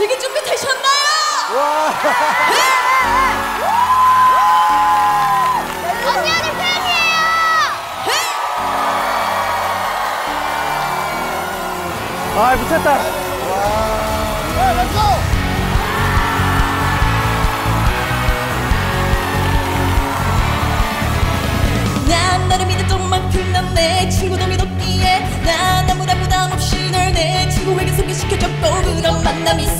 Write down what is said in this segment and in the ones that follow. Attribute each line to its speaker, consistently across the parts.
Speaker 1: 즐길 준비 되셨나요?
Speaker 2: 언니들 팬이에요!
Speaker 3: 아 미쳤다.
Speaker 1: 난 너를 믿었던 만큼 난내 친구도 믿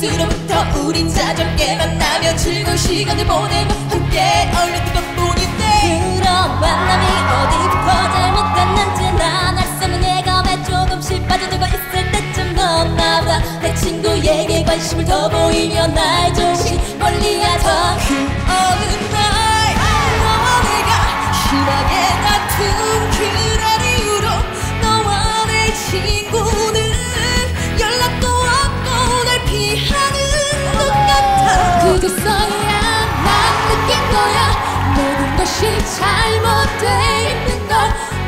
Speaker 1: 만남일수로부터 우린 자전게 만나며 즐거운 시간을 보내고 함께 어울렸던 것뿐인데
Speaker 2: 그런 만남이 어디부터 잘못됐는지 난알 수 없는 예감에 조금씩 빠져들고 있을 때쯤 넌 나보다 내 친구에게 관심을 더 보이며 날 조금씩 멀리하던
Speaker 1: 그 어느 날 너와 내가 심하게 다툰 그날
Speaker 2: 모든 것이 잘못돼 있는 걸